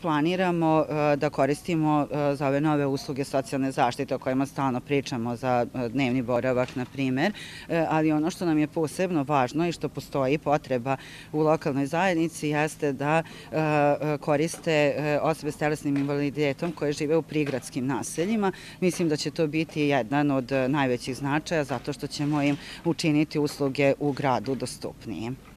Planiramo e, da koristimo e, za ove nove usluge socijalne zaštite o kojima stalno pričamo za e, dnevni boravak, na primer, ali ono što nam je posebno važno i što postoji potreba u lokalnoj zajednici jeste da koriste osobe s telesnim invaliditetom koje žive u prigradskim naseljima. Mislim da će to biti jedan od najvećih značaja zato što ćemo im učiniti usluge u gradu dostupnije.